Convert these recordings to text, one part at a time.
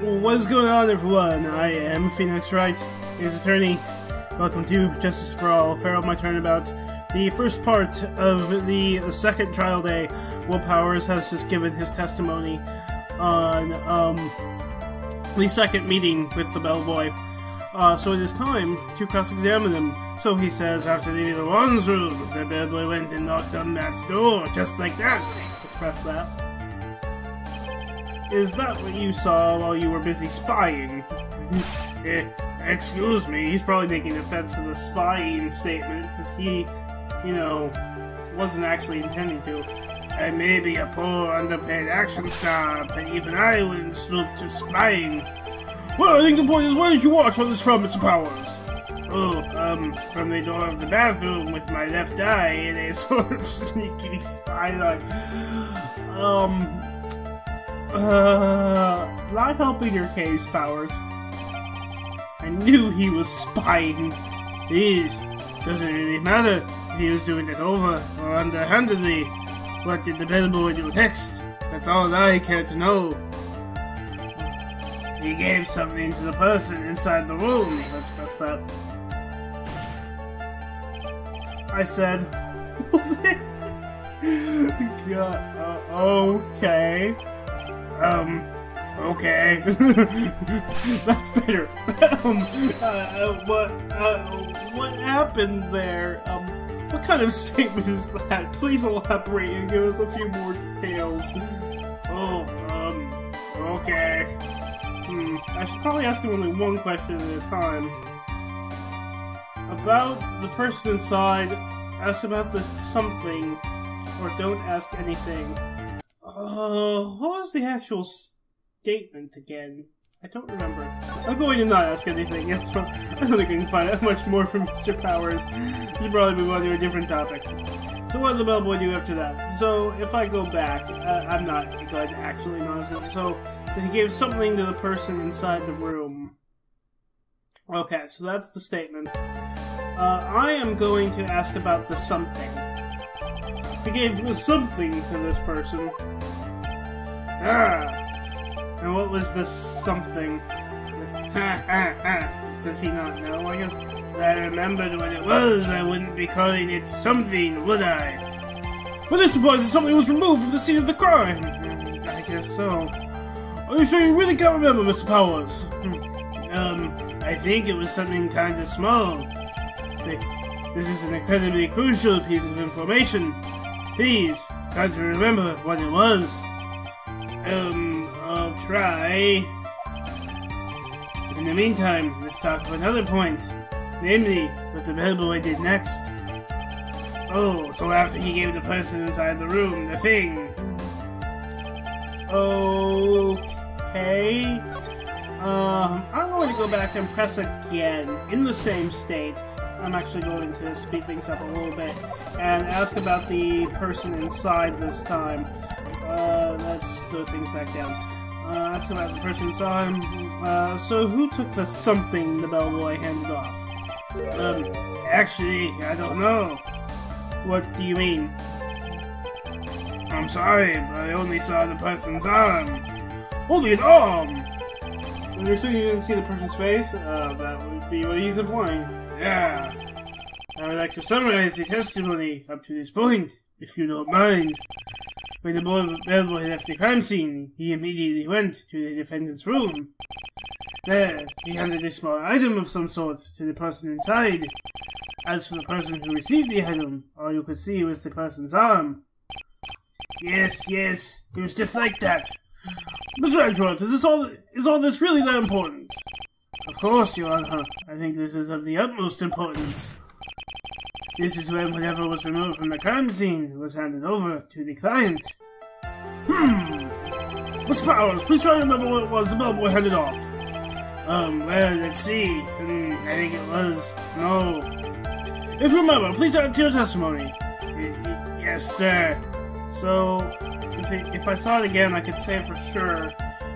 What's going on, everyone? I am Phoenix Wright, his attorney. Welcome to Justice for All. Farewell, my turnabout. The first part of the second trial day, Will Powers has just given his testimony on um, the second meeting with the bellboy. Uh, so it is time to cross-examine him. So he says, after leaving the Juan's room, the bellboy went and knocked on Matt's door, just like that. Let's press that. Is that what you saw while you were busy spying? eh, excuse me, he's probably taking offense to the spying statement, because he, you know, wasn't actually intending to. I may be a poor, underpaid action star, but even I wouldn't stoop to spying. Well, I think the point is, where did you watch all this from, Mr. Powers? Oh, um, from the door of the bathroom with my left eye in a sort of sneaky spy like, um, uh, not helping your case, Powers. I knew he was spying. Please, doesn't really matter if he was doing it over or underhandedly. What did the bellboy do next? That's all I care to know. He gave something to the person inside the room. Let's press that. I said, God, uh, okay. Um, okay. That's better. um, uh, what, uh, what happened there? Um, what kind of statement is that? Please elaborate and give us a few more details. Oh, um, okay. Hmm, I should probably ask him only one question at a time. About the person inside, ask about the something, or don't ask anything. Uh, what was the actual statement again? I don't remember. I'm going to not ask anything. I don't think I can find out much more from Mr. Powers. He'd probably move on to a different topic. So what did the bellboy do after that? So if I go back, uh, I'm not going to actually good. So, so he gave something to the person inside the room. Okay, so that's the statement. Uh, I am going to ask about the something. He gave something to this person. Ah! And what was this something? Ha ha ha! Does he not know? I guess if I remembered what it was, I wouldn't be calling it something, would I? Well, this implies that something was removed from the scene of the crime! I guess so. Are you sure you really can't remember, Mr. Powers? Um, I think it was something kind of small. This is an incredibly crucial piece of information. Please, try to remember what it was. Um, I'll try. In the meantime, let's talk of another point. Namely, what the bellboy did next. Oh, so after he gave the person inside the room the thing. Okay. Um, I'm going to go back and press again in the same state. I'm actually going to speed things up a little bit and ask about the person inside this time. Uh, let's slow things back down. Uh, ask about the person inside. Uh, so who took the something the bellboy handed off? Um, actually, I don't know. What do you mean? I'm sorry, but I only saw the person's arm. An arm! When you're you didn't see the person's face, uh, that would be what he's implying. Yeah. I would like to summarize the testimony up to this point, if you don't mind. When the boy bellboy left the crime scene, he immediately went to the defendant's room. There, he handed a small item of some sort to the person inside. As for the person who received the item, all you could see was the person's arm. Yes, yes, it was just like that. Mr. Edgeworth, is this all is all this really that important? Of course, Your Honor. I think this is of the utmost importance. This is when whatever was removed from the crime scene was handed over to the client. Hmm. Miss Powers, please try to remember what it was the bellboy handed off. Um, well, let's see. Hmm, I think it was... no. If you remember, please add to your testimony. Yes, sir. So, see, if I saw it again, I could say for sure.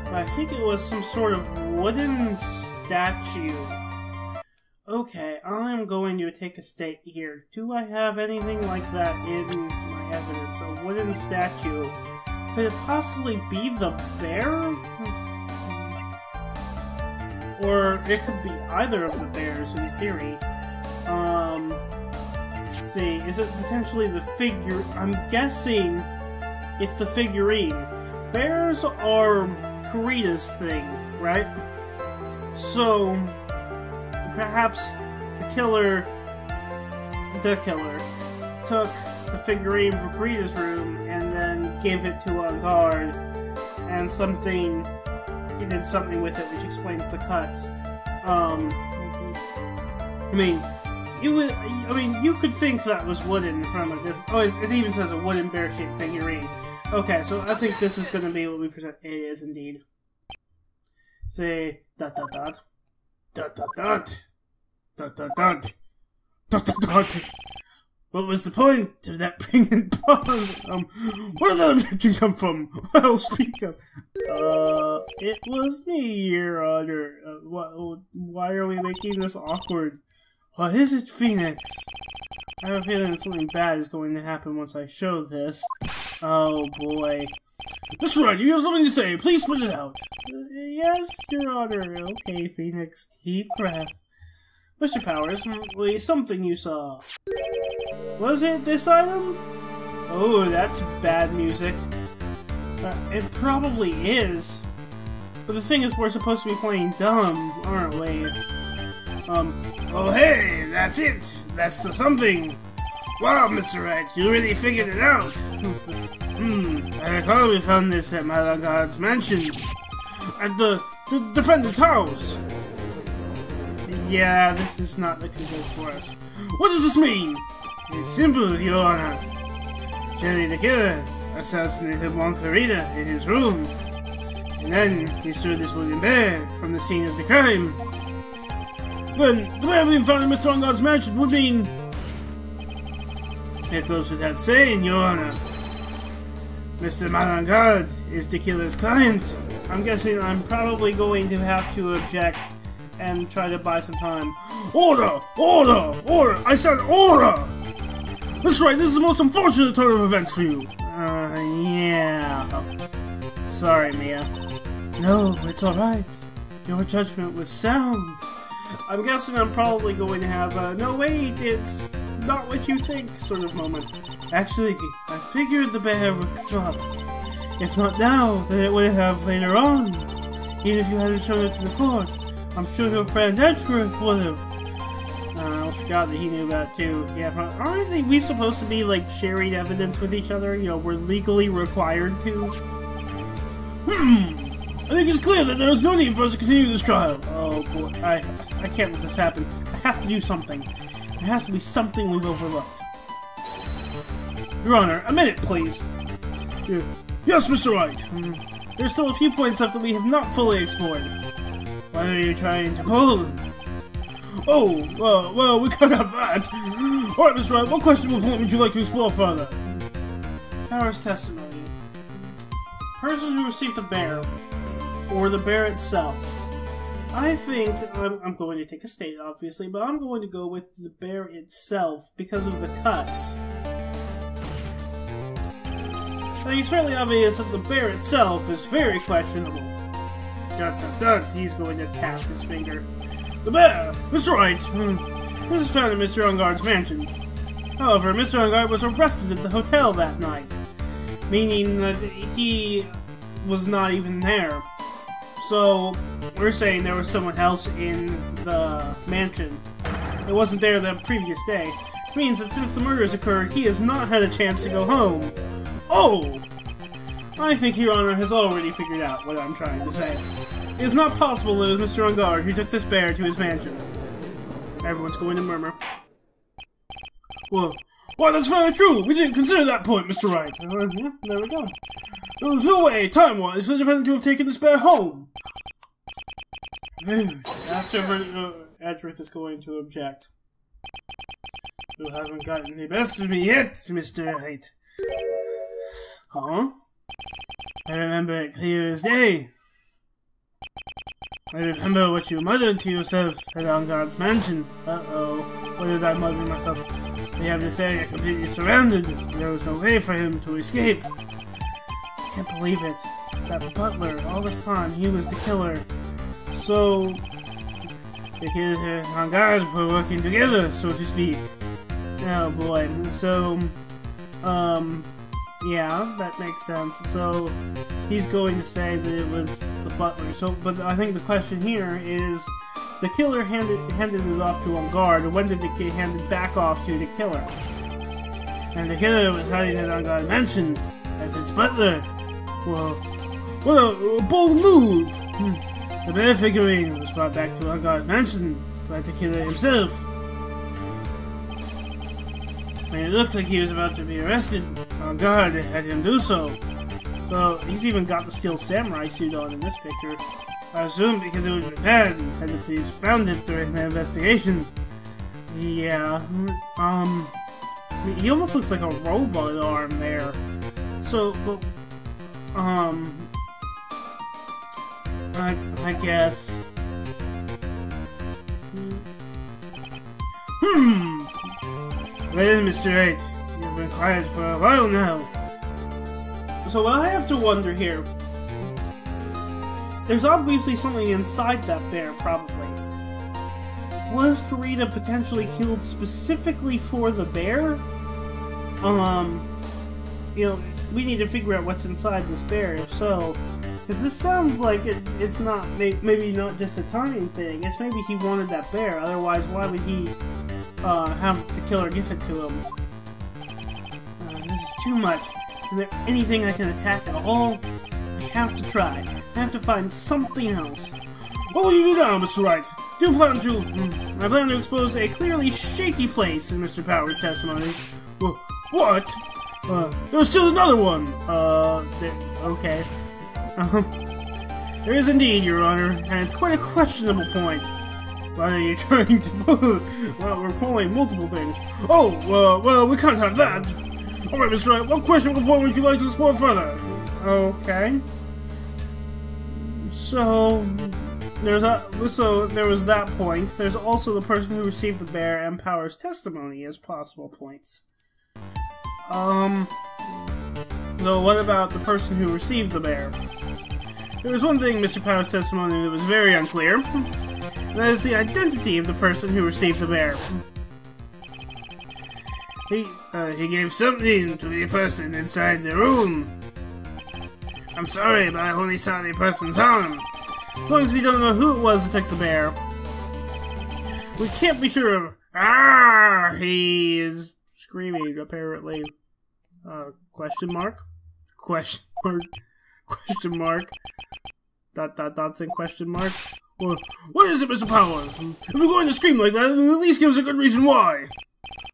But I think it was some sort of wooden statue. Okay, I'm going to take a state here. Do I have anything like that in my evidence? A wooden statue. Could it possibly be the bear? or it could be either of the bears in theory. Um, see, is it potentially the figure? I'm guessing it's the figurine. Bears are Corrida's thing, right? So, perhaps the killer, the killer, took the figurine from Corrida's room and then gave it to a guard, and something, he did something with it which explains the cuts. Um, I mean, it was, I mean, you could think that was wooden from a distance. Oh, it, it even says a wooden bear-shaped figurine. Okay, so I think this is going to be what we present. It is indeed. Say dot dot dot dot dot dot dot dot dot dot dot dot. What was the point of that bringing pause? Um, where did that objection come from? Well, speak up. Uh, it was me, Your Honor. Uh, wh why are we making this awkward? What is it, Phoenix? I have a feeling something bad is going to happen once I show this. Oh boy. Mr. Wright, you have something to say. Please put it out. Uh, yes, Your Honor. Okay, Phoenix. Deep breath. Mr. Powers, something you saw. Was it this item? Oh, that's bad music. Uh, it probably is. But the thing is, we're supposed to be playing dumb, aren't we? Um, oh hey, that's it! That's the something! Wow, Mr. Wright, you really figured it out! hmm, I recall we found this at Malagard's mansion. At the, the defendant's house! Yeah, this is not looking good for us. What does this mean? It's simple, Your Honor. Shelly de Killer assassinated Juan Corrida in his room, and then he stole this wooden bear from the scene of the crime. Then, the bear being found in Mr. Engarde's mansion would mean... It goes without saying, Your Honor. Mr. Malengard is the killer's client. I'm guessing I'm probably going to have to object and try to buy some time. Order! Order! Order! I said order! That's right, this is the most unfortunate turn of events for you. Uh, yeah. Sorry, Mia. No, it's alright. Your judgment was sound. I'm guessing I'm probably going to have a no wait, it's not what you think sort of moment. Actually, I figured the bear would come up. If not now, then it would have later on. Even if you hadn't shown it to the court. I'm sure your friend Edgeworth would have. Uh, I forgot that he knew that too. Yeah, aren't we supposed to be like sharing evidence with each other? You know, we're legally required to. Hmm. I think it's clear that there is no need for us to continue this trial. Oh boy, I I can't let this happen. I have to do something. There has to be something we've overlooked. Your Honor, a minute, please. Yes, Mr. Wright. Mm. There's still a few points left that we have not fully explored. What are you trying to pull? Oh, well, well, we can't have that. Alright, Mr. Wright, what questionable point would you like to explore further? Powers testimony. Person who received the bear, or the bear itself. I think I'm, I'm going to take a state, obviously, but I'm going to go with the bear itself because of the cuts. I think it's fairly obvious that the bear itself is very questionable. Dun dun dun, he's going to tap his finger. The bear! Mr. Wright! Hmm. This is found in Mr. Engarde's mansion. However, Mr. Engarde was arrested at the hotel that night, meaning that he was not even there. So, we're saying there was someone else in the mansion. It wasn't there the previous day. It means that since the murders occurred, he has not had a chance to go home. Oh! I think Your Honor has already figured out what I'm trying to say. It is not possible that it was Mr. Engarde who took this bear to his mansion. Everyone's going to murmur. Well, why, that's very true! We didn't consider that point, Mr. Wright. Uh, yeah, there we go. There was no way, time-wise, the defendant to have taken this bear home. Disaster uh, is going to object. You haven't gotten the best of me yet, Mr. Wright. Huh? I remember it clear as day. I remember what you muttered to yourself at Engarde's mansion. Uh-oh. What did I mutter myself? We have this area completely surrounded. There was no way for him to escape. I can't believe it. That butler, all this time, he was the killer. So, the killer Engarde were working together, so to speak. Oh boy. So, um, yeah, that makes sense. So, he's going to say that it was the butler. So, but I think the question here is, the killer handed handed it off to Engarde, when did it get handed back off to the killer? And the killer was hiding it Engarde mansion as its butler. Well, what a, a bold move! Hmm. The bear figurine was brought back to Engarde Mansion by the killer himself. It looks like he was about to be arrested. Engarde had him do so. Well, he's even got the steel samurai suit on in this picture. I assume because it was repaired had the police found it during the investigation. Yeah, um, I mean, he almost looks like a robot arm there. So, but, um, I, I guess. Hmm. Well, Mr. H. you've been quiet for a while now. So what I have to wonder here, there's obviously something inside that bear, probably. Was Corrida potentially killed specifically for the bear? Um, you know, we need to figure out what's inside this bear, if so. Because this sounds like it, it's not, maybe not just a timing thing, it's maybe he wanted that bear, otherwise why would he uh, have the killer give it to him? Uh, this is too much. Is there anything I can attack at all? I have to try. I have to find something else. What will you do now, Mr. Wright? Do plan to... Hmm, I plan to expose a clearly shaky place in Mr. Powers' testimony. What? Uh, there's still another one! Uh, okay. Uh-huh. there is indeed, Your Honor, and it's quite a questionable point. Why are you trying to... well, we're calling multiple things. Oh, well, we can't have that! Alright, Mr. Wright, what questionable point would you like to explore further? Okay. So... There's a, so there was that point. There's also the person who received the bear and Power's testimony as possible points. Um... So what about the person who received the bear? There was one thing Mr. Power's testimony that was very unclear. That is the identity of the person who received the bear. He, uh, he gave something to the person inside the room. I'm sorry, but I only saw the person's arm. As long as we don't know who it was that took the bear. We can't be sure. Of. Ah, he is screaming, apparently. Uh, question mark? Question mark? Question mark? Dot dot dots and question mark? Or, what is it, Mr. Powers? If you're going to scream like that, at least give us a good reason why.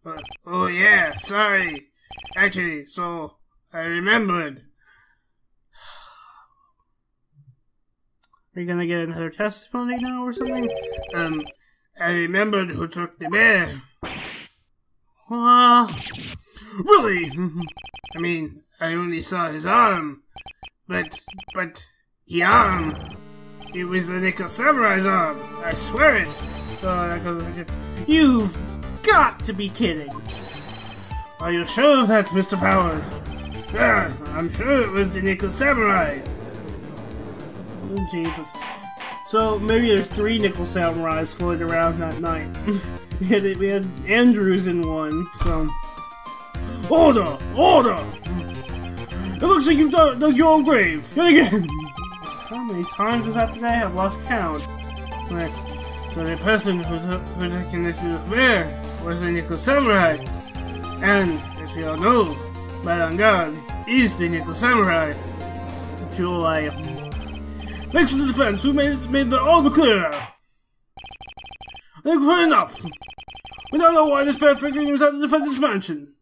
Uh, oh yeah, sorry. Actually, so, I remembered. Are you gonna get another testimony now or something? Um, I remembered who took the bear. Uh, really? I mean, I only saw his arm. But, but, the arm, it was the Nickel Samurai's arm. I swear it. So I go, you've got to be kidding. Are you sure of that, Mr. Powers? Yeah, I'm sure it was the Nickel Samurai. Oh, Jesus. So maybe there's three Nickel Samurais floating around that night. we, had, we had Andrews in one, so... Order! Order! It looks like you've dug, dug your own grave! Yet again! How many times is that today? I've lost count. Right. So the person who took, who took this bear was a Nickel Samurai. And, as we all know, God is the Nickel Samurai. Joy. Thanks for the defense, we made, made the, all the clear. I think we're enough. We now know why this bear figurine was at the defendant's mansion.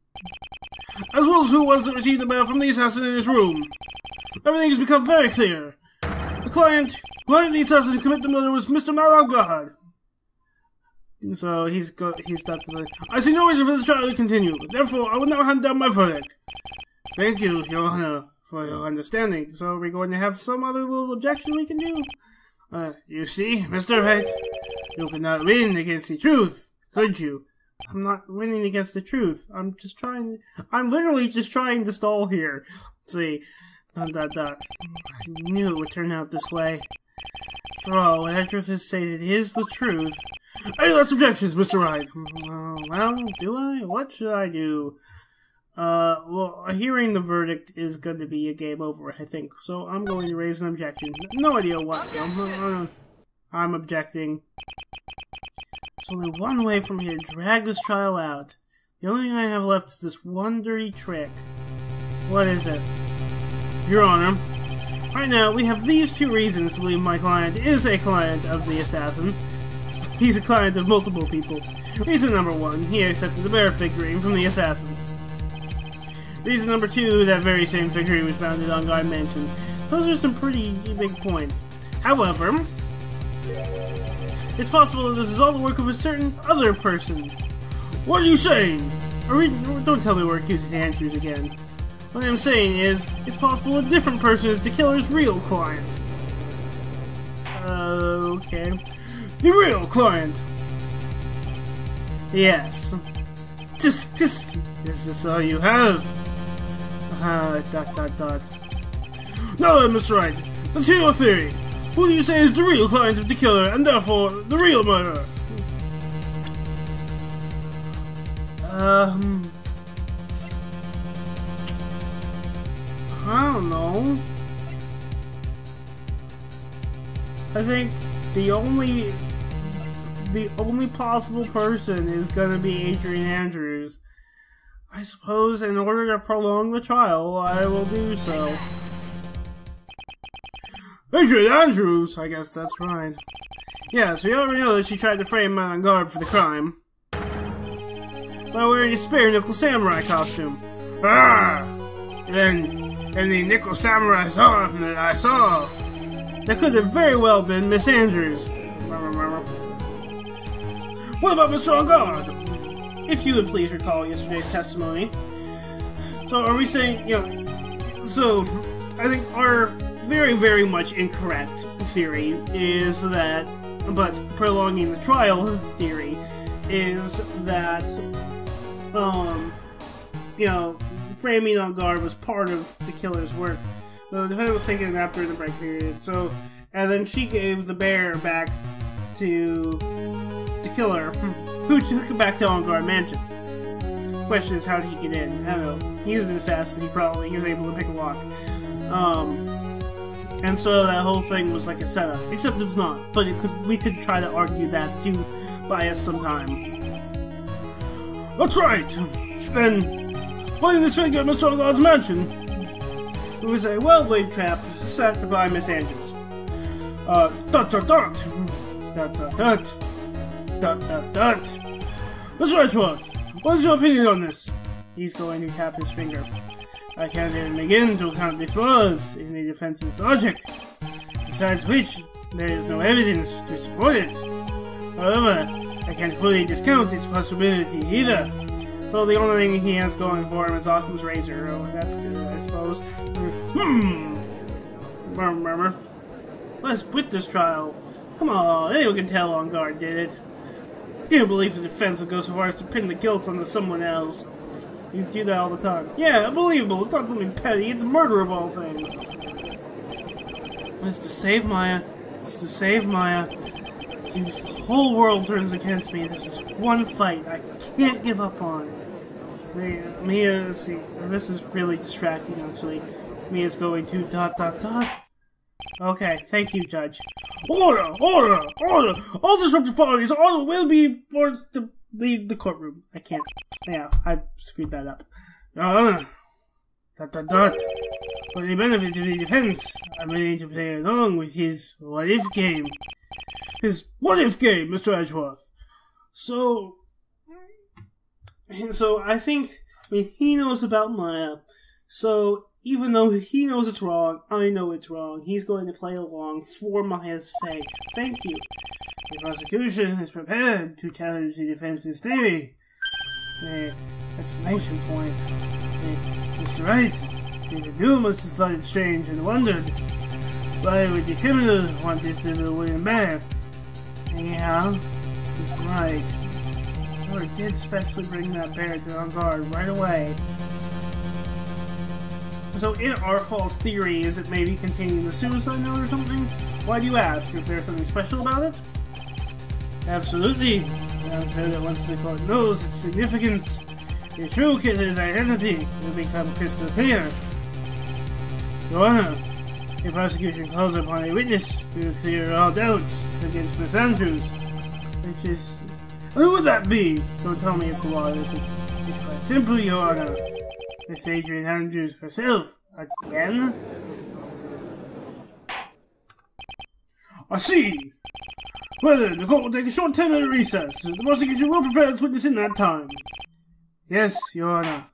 As well as who was that received the bear from the assassin in his room. Everything has become very clear. Client who had the assassin commit the murder was Mr. Malagard. So he's got he's stopped. The, I see no reason for this trial to continue. Therefore, I will now hand down my verdict. Thank you, Your Honor for your understanding. So we're going to have some other little objection we can do. Uh, you see, Mr. Wright, you could not win against the truth, could you? I'm not winning against the truth. I'm just trying. I'm literally just trying to stall here. See, I knew it would turn out this way. For all, truth is stated is the truth. Any last objections, Mr. Wright? Uh, well, do I? What should I do? Uh, well, hearing the verdict is going to be a game over, I think. So I'm going to raise an objection. No idea what. I'm, I'm objecting. There's only one way from here to drag this trial out. The only thing I have left is this one dirty trick. What is it? Your Honor, right now we have these two reasons to believe my client is a client of the assassin. He's a client of multiple people. Reason number one, he accepted the bear figurine from the assassin. Reason number two, that very same figurine was found at Engarde Mansion. Those are some pretty big points. However, it's possible that this is all the work of a certain other person. What are you saying? Are We, don't tell me we're accusing Andrews again. What I'm saying is, it's possible a different person is the killer's real client. Uh, okay. The real client! Yes. Just, just, is this all you have? Ah, uh, dot, dot, dot. Now then, Mr. Wright, let's hear your theory. Who do you say is the real client of the killer, and therefore the real murderer? Um... don't know. I think the only the only possible person is gonna be Adrian Andrews. I suppose in order to prolong the trial, I will do so. Adrian Andrews! I guess that's right. Yes, we already know that she tried to frame Engarde for the crime. By wearing a spare nickel samurai costume. Ah! Then and the Nickel Samurai saw that I saw. That could have very well been Miss Andrews. What about Mr. Engarde? If you would please recall yesterday's testimony. So are we saying, you know, so I think our very, very much incorrect theory is that, but prolonging the trial theory is that, um, you know, framing Engarde was part of the killer's work. The defendant was taking a nap during the break period, so and then she gave the bear back to the killer, who took it back to Engarde Mansion. Question is, how did he get in? I don't know. He's an assassin. He probably he was able to pick a lock. Um, and so that whole thing was like a setup, except it's not. But it could we could try to argue that to buy us some time. That's right. Then Playing this figure at Mr. God's mansion. It was a well-laid trap set by Miss Andrews. Uh, dot dot dot. Dot dot dot. Dot dot dot. Mr. Edgeworth, what is your opinion on this? He's going to tap his finger. I can't even begin to count the flaws in the defense's logic. Besides which, there is no evidence to support it. However, I can't fully discount its possibility either. So the only thing he has going for him is Occam's Razor. Oh, that's good, I suppose. Hmm. Remember? Let's with this trial. Come on, anyone can tell Engarde did it. Can't believe the defense will go so far as to pin the guilt onto someone else. You do that all the time. Yeah, unbelievable. It's not something petty. It's murder of all things. It's to save Maya. It's to save Maya. The whole world turns against me, this is one fight I can't give up on. Mia, see, this is really distracting actually. Mia's going to dot dot dot. Okay, thank you, Judge. Order! Order! Order! All disruptive parties order will be forced to leave the courtroom. I can't. Yeah, I screwed that up. Uh, dot dot dot. For the benefit of the defense, I'm ready to play along with his what if game. His what if game, Mr. Edgeworth. So, and so I think, I mean, he knows about Maya. So even though he knows it's wrong, I know it's wrong. He's going to play along for Maya's sake. Thank you. The prosecution is prepared to challenge the defense's theory. The exclamation point. Mr. Wright, the knew must have thought it strange and wondered why would the criminal want this little wooden bear? Yeah, he's right. Or did specially bring that bear to Engarde right away. So in our false theory, is it maybe containing the suicide note or something? Why do you ask? Is there something special about it? Absolutely. I'm sure that once the court knows its significance, the true killer's identity will become crystal clear. Your Honor, the prosecution calls upon a witness to clear all doubts against Miss Andrews. Which is... Who would that be? Don't tell me it's a lawyer. It's quite simple, Your Honor. Miss Adrian Andrews herself. Again? I see! Well then, the court will take a short 10 minute recess. The prosecution will prepare its witness in that time. Yes, Your Honor.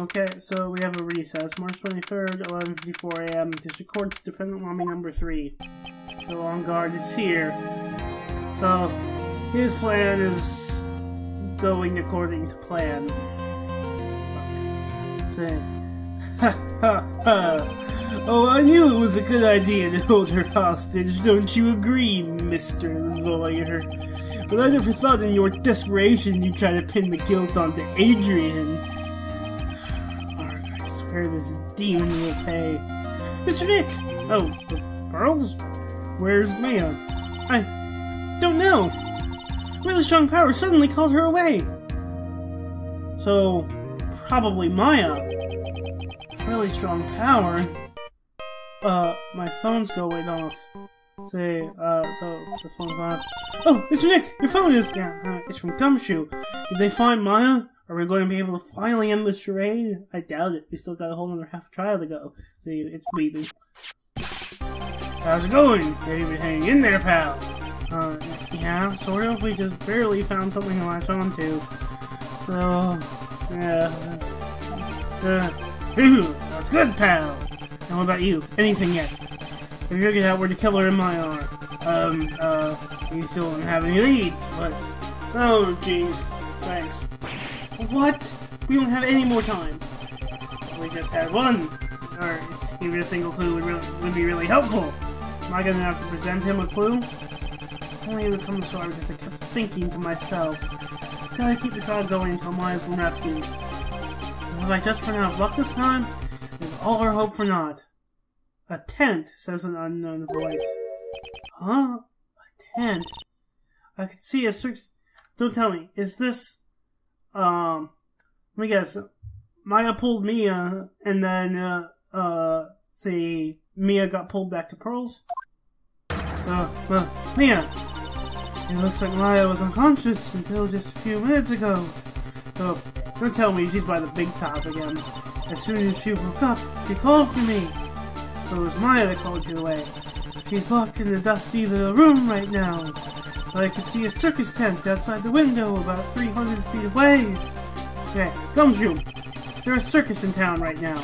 Okay, so we have a recess. March 23rd, 11.54 a.m. District Court's Defendant Lobby number 3. So Engarde is here. So, his plan is going according to plan. Say! Oh, I knew it was a good idea to hold her hostage, don't you agree, Mr. Lawyer? But I never thought in your desperation you'd try to pin the guilt onto Adrian. I swear this demon will pay. Mr. Nick! Oh, Pearls? Where's Mia? I don't know. Really strong power suddenly called her away. So, probably Maya. Really strong power. Uh, my phone's going off. Say, uh, so the phone's off. Oh, Mr. Nick, your phone is. Yeah, uh, it's from Gumshoe. Did they find Maya? Are we going to be able to finally end the charade? I doubt it. We still got a whole other half a trial to go. See, it's beeping. How's it going? Maybe hanging in there, pal. Uh, yeah, sort of. We just barely found something to latch onto. So, yeah. Uh, that's good, pal. And what about you? Anything yet? Have you figured out where the killer in my are? Um, uh, you still don't have any leads, but... Oh, jeez. Thanks. What? We don't have any more time. We just had one. Or even a single clue would, really, would be really helpful. Am I gonna have to present him a clue? Only it would come so because I kept thinking to myself, gotta keep the trial going until Maya's been rescued. Have I just run out of luck this time? Is all our hope for naught? A tent, says an unknown voice. Huh? A tent? I could see a six. Don't tell me. Is this. Um. Let me guess. Maya pulled Mia, and then, uh, uh, see, Mia got pulled back to Pearls? Uh, well, Mia! It looks like Maya was unconscious until just a few minutes ago. Oh, don't tell me she's by the big top again. As soon as she woke up, she called for me. So it was Maya that called you away. She's locked in the dusty little room right now. But I could see a circus tent outside the window about 300 feet away. Okay, Gumshoe, is there a circus in town right now?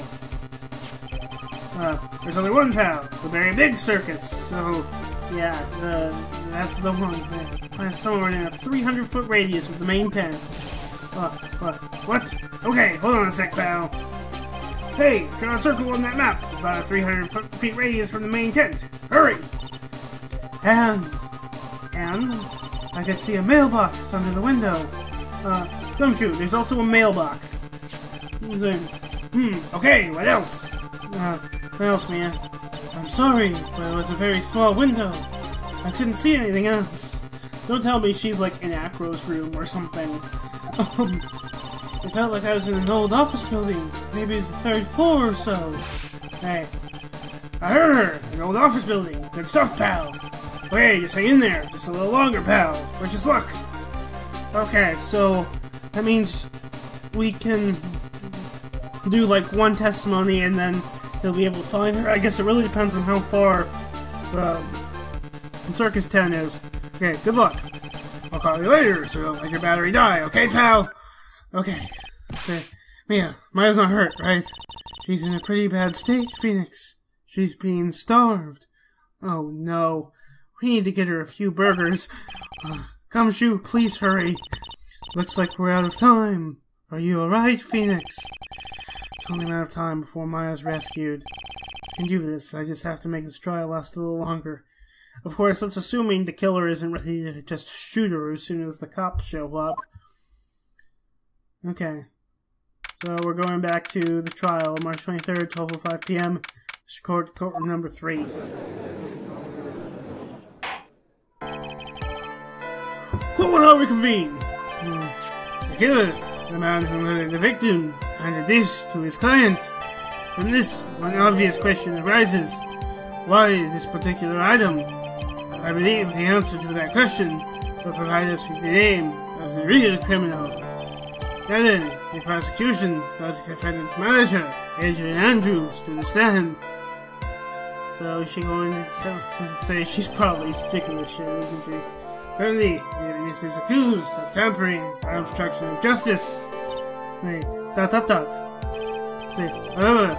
Uh, there's only one town, the Berry Big Circus, so yeah, the, that's the one. Uh, somewhere in a 300 foot radius of the main tent. What? What? what? Okay, hold on a sec, pal. Hey, draw a circle on that map, about a 300 foot feet radius from the main tent. Hurry! And, and, I could see a mailbox under the window. Uh, Gumshoe, there's also a mailbox. Hmm, okay, what else? Uh, what else, man? I'm sorry, but it was a very small window. I couldn't see anything else. Don't tell me she's like in Acro's room or something. Um, it felt like I was in an old office building, maybe the third floor or so. Hey, I heard her! An old office building. Good stuff, pal! Wait, just hang in there. Just a little longer, pal. Wish us luck. Okay, so that means we can do like one testimony and then he'll be able to find her. I guess it really depends on how far Circus 10 is. Okay, good luck. I'll call you later, so don't let your battery die, okay, pal? Okay. Say, Mia, Maya's not hurt, right? She's in a pretty bad state, Phoenix. She's being starved. Oh no. We need to get her a few burgers. Uh, Gumshoe, please hurry. Looks like we're out of time. Are you alright, Phoenix? It's only a matter of time before Maya's rescued. I can do this, I just have to make this trial last a little longer. Of course, that's assuming the killer isn't ready to just shoot her as soon as the cops show up. Okay. So we're going back to the trial, March 23rd, 12.05 p.m. Court, courtroom number 3. Who will now reconvene? Hmm. The killer, the man who murdered the victim, handed this to his client. From this, one obvious question arises. Why this particular item? I believe the answer to that question will provide us with the name of the real criminal. Then, the prosecution calls the defendant's manager, Adrian Andrews, to the stand. So is she going to say she's probably sick of this shit, isn't she? Currently, the witness is accused of tampering by obstruction of justice. Wait, dot dot dot. See, however,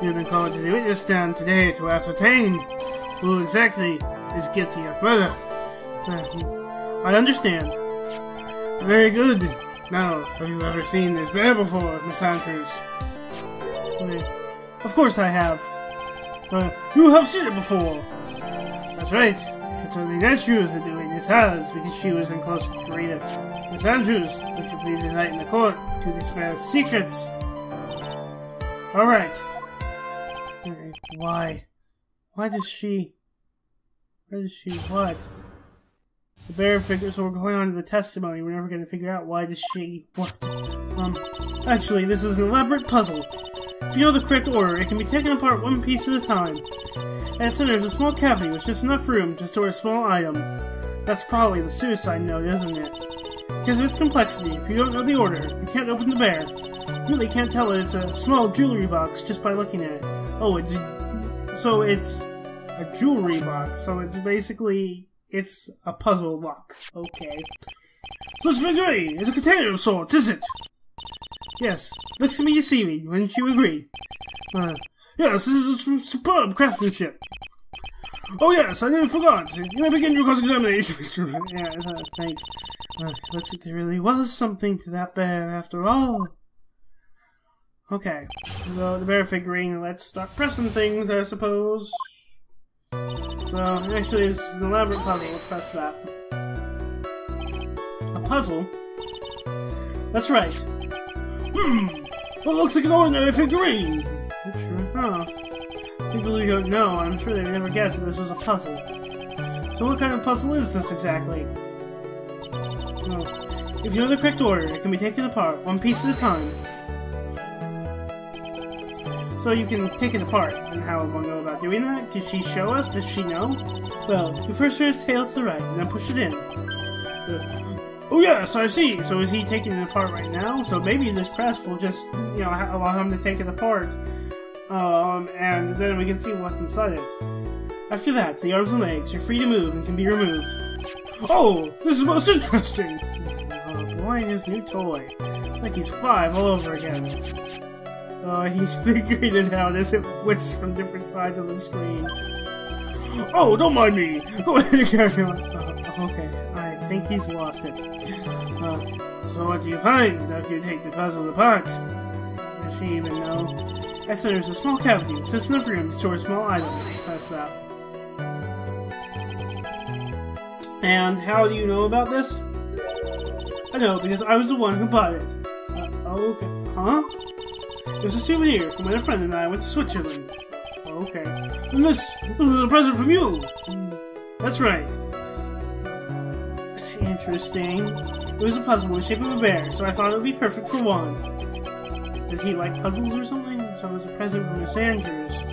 you have been called to the witness stand today to ascertain who exactly is guilty of murder. I understand. Very good. Now, have you ever seen this bear before, Miss Andrews? Of course I have. Uh, you have seen it before! That's right. It's only natural that doing this has, because she was in close with Karina. Miss Andrews, would you please enlighten the court to this man's secrets? Alright. Why? Why does she... Why does she... What? The bear figures so we're going on to the testimony. We're never going to figure out why does she... What? Um, actually, this is an elaborate puzzle. If you know the correct order, it can be taken apart one piece at a time. At center is a small cavity with just enough room to store a small item. That's probably the suicide note, isn't it? Because of its complexity, if you don't know the order, you can't open the bear. You really can't tell it's a small jewelry box just by looking at it. Oh, it's... So it's a jewelry box, so it's basically... It's a puzzle lock. Okay. Plus figure eight is a container of sorts, is it? Yes, looks to me deceiving, wouldn't you agree? Uh, yes, this is superb craftsmanship. Oh yes, I nearly forgot. You may begin your cross-examination, Mr. yeah, uh, thanks. Uh, looks like there really was something to that bear after all. Okay, so the bear figurine, let's start pressing things, I suppose. So, actually, is an elaborate puzzle, let's press that. A puzzle? That's right. Hmm, well, looks like an ordinary figurine. Sure enough. People who don't know, I'm sure they'd never guess that this was a puzzle. So what kind of puzzle is this exactly? Well, if you know the correct order, it can be taken apart, one piece at a time. So you can take it apart, and how would one go about doing that? Did she show us? Does she know? Well, you first turn his tail to the right, and then push it in. Oh yes, I see. So is he taking it apart right now? So maybe this press will just, you know, allow him to take it apart, um, and then we can see what's inside it. After that, the arms and legs are free to move and can be removed. Oh, this is most interesting. Oh boy, his new toy. Like he's five all over again. Oh, he's figuring it out as it whisks from different sides of the screen. Oh, don't mind me. Uh, okay I think he's lost it. Uh, so what do you find after you take the puzzle apart? Does she even know? I said there's a small cavity with just enough room to store a small item. Let's pass that. And how do you know about this? I know, because I was the one who bought it. Uh, okay. Huh? It was a souvenir from when a friend and I went to Switzerland. Okay. And this was a present from you! That's right. Interesting. It was a puzzle in the shape of a bear, so I thought it would be perfect for Juan. Does he like puzzles or something? So it was a present from Miss Andrews.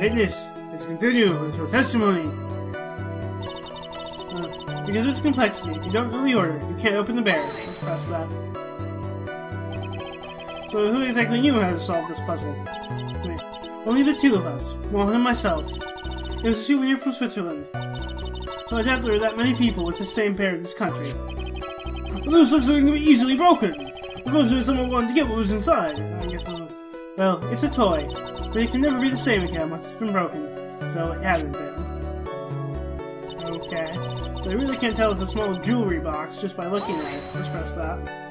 Witness, let's continue with your testimony. Uh, because of its complexity, you don't know the order, you can't open the bear. Press that. So who exactly knew how to solve this puzzle? Wait, only the two of us, Juan and myself. It was a souvenir from Switzerland. So I doubt there are that many people with the same pair in this country. Well, this looks like it can be easily broken. Supposedly someone wanted to get what was inside. I guess not. Well, it's a toy, but it can never be the same again once it's been broken. So it hasn't been. Okay. But I really can't tell it's a small jewelry box just by looking at it. Let's press that.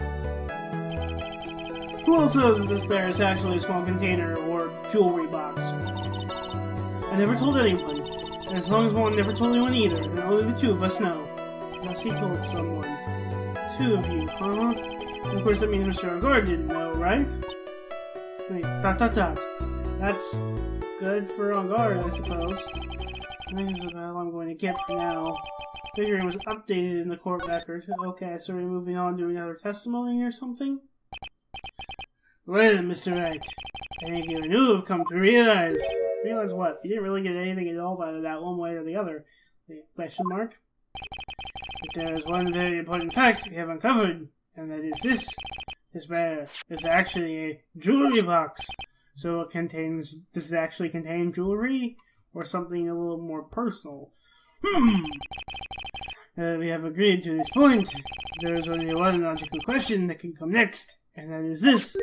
Who else knows that this bear is actually a small container or jewelry box? I never told anyone, and as long as Juan never told anyone either, and only the two of us know. Unless he told someone. Two of you, huh? And of course that means Mr. Engarde didn't know, right? Wait, dot dot dot. That's good for Engarde, I suppose. I think that's about all I'm going to get for now. Figuring was updated in the court record. Okay, so we're moving on to another testimony or something? Well, Mr. Wright, I think you knew have come to realize. Realize what? You didn't really get anything at all of that one way or the other. Question mark? But there is one very important fact we have uncovered, and that is this. This bear is actually a jewelry box. So it contains, does it actually contain jewelry? Or something a little more personal? Hmm. Uh, we have agreed to this point. There is only one logical question that can come next, and that is this.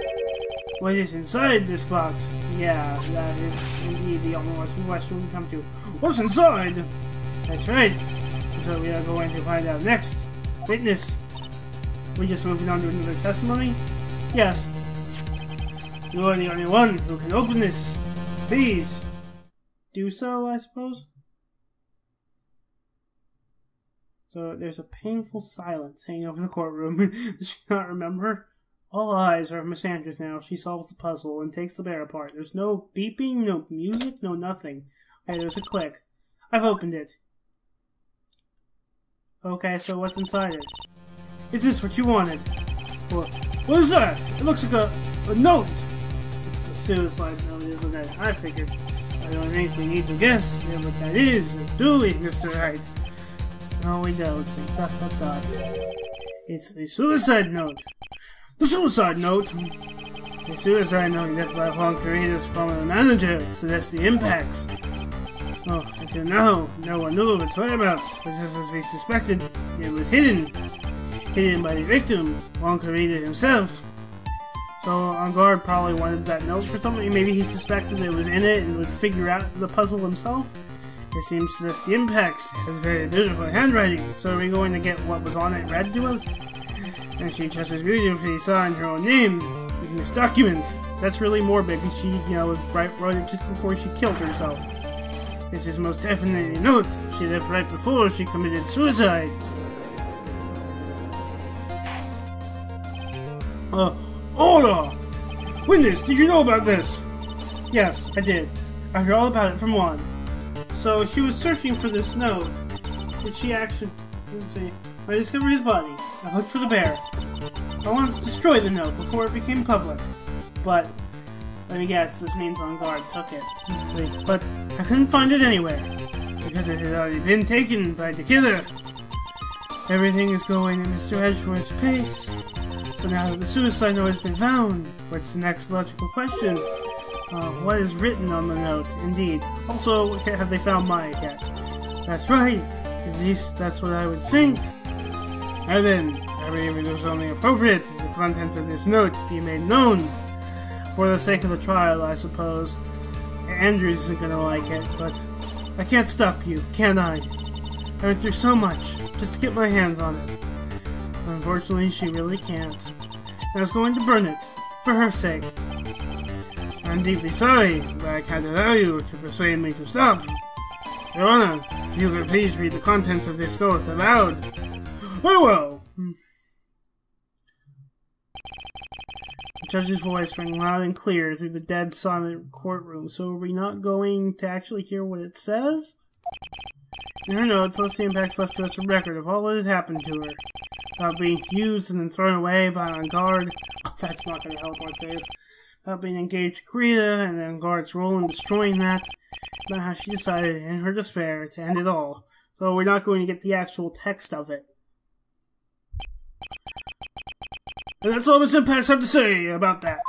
What is inside this box? Yeah, that is indeed the only question we come to. What's inside? That's right. So we are going to find out next. Witness. We just moving on to another testimony? Yes. You are the only one who can open this. Please. Do so, I suppose? So there's a painful silence hanging over the courtroom. Does she not remember? All eyes are on Miss Andrews now. She solves the puzzle and takes the bear apart. There's no beeping, no music, no nothing. Okay, there's a click. I've opened it. Okay, so what's inside it? Is this what you wanted? What? What is that? It looks like a, a note. It's a suicide note, isn't it? I figured. I don't think we need to guess yeah, what that is, do we, Mr. Wright? No, we don't. Dot dot dot. It's the suicide note. The suicide note. The suicide note left by Juan Corrida's former manager, Celeste Inpax. Oh, until now, no one knew of its whereabouts, but just as we suspected, it was hidden. Hidden by the victim, Juan Corrida himself. So, Engarde probably wanted that note for something. Maybe he suspected it was in it and would figure out the puzzle himself. It seems Celeste Inpax has very beautiful handwriting, so are we going to get what was on it read to us? And she just as beautifully signed her own name in this document. That's really morbid because she, you know, wrote it just before she killed herself. This is most definitely a note she left right before she committed suicide. Uh, Ola! Witness, did you know about this? Yes, I did. I heard all about it from Juan. So she was searching for this note. Did she actually... Let's see. I discovered his body. I looked for the bear. I wanted to destroy the note before it became public. But let me guess, this means Engarde took it. But I couldn't find it anywhere, because it had already been taken by the killer. Everything is going at Mr. Edgeworth's pace. So now that the suicide note has been found, what's the next logical question? Uh, what is written on the note, indeed. Also, have they found Maya yet? That's right. At least that's what I would think. And then, I believe it was only appropriate the contents of this note be made known for the sake of the trial, I suppose. Andrews isn't gonna like it, but I can't stop you, can I? I went through so much just to get my hands on it. Unfortunately, she really can't. I was going to burn it, for her sake. I'm deeply sorry, but I can't allow you to persuade me to stop. Your Honor, you could please read the contents of this note aloud. Very well. Judge's voice rang loud and clear through the dead silent courtroom, so are we not going to actually hear what it says? In her notes, Celeste Inpax left to us a record of all that has happened to her. About being used and then thrown away by Engarde. That's not going to help our case. About being engaged to Corrida and then Guard's role in destroying that. About how she decided, in her despair, to end it all. So we're not going to get the actual text of it. And that's all Miss Inpax have to say about that.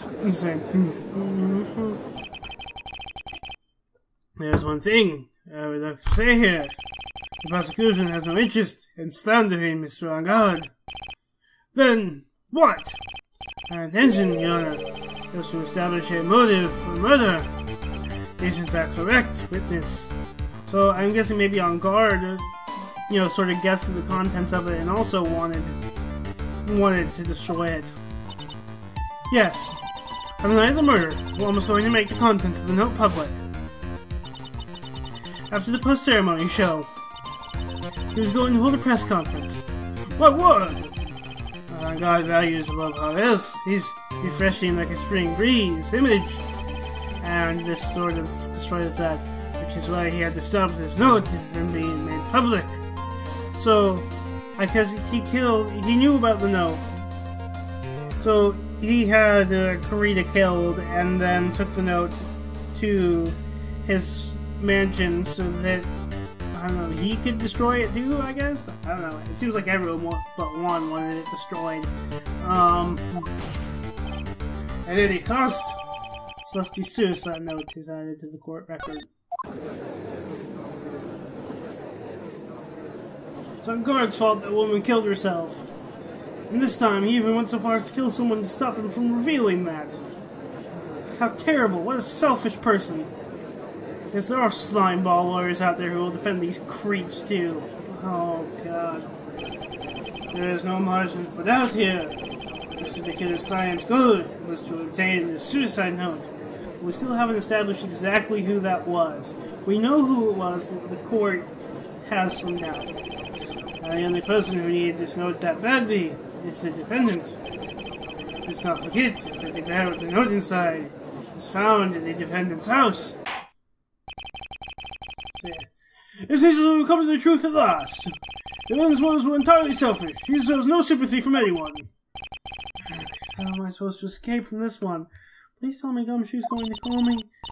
There's one thing I would like to say here. The prosecution has no interest in slandering Mr. Engarde. Then, what? Our intention, Your Honor, is to establish a motive for murder. Isn't that correct, witness? So I'm guessing maybe Engarde, uh, you know, sort of guessed the contents of it and also wanted wanted to destroy it. Yes, on the night of the murder, Juan was going to make the contents of the note public. After the post-ceremony show, he was going to hold a press conference. What would? Uh, God values above all else. He's refreshing like a spring breeze image. And this sort of destroys that, which is why he had to stop this note from being made public. So, Guess he killed. He knew about the note. So he had uh, Corrida killed, and then took the note to his mansion so that I don't know he could destroy it too. I guess I don't know. It seems like everyone but one wanted it destroyed. Um, at any cost, Celeste's suicide note is added to the court record. It's Engarde's fault that woman killed herself. And this time, he even went so far as to kill someone to stop him from revealing that. How terrible. What a selfish person. Yes, there are slimeball lawyers out there who will defend these creeps, too. Oh, God. There is no margin for doubt here. Mr. killer's client's goal was to obtain the suicide note. We still haven't established exactly who that was. We know who it was, but the court has some doubt. The only person who needed this note that badly is the defendant. Let's not forget that the bag with the note inside was found in the defendant's house. It seems as we've come to the truth at last. The villain's motives were entirely selfish. He deserves no sympathy from anyone. How am I supposed to escape from this one? Please tell me Gumshoe's going to call me.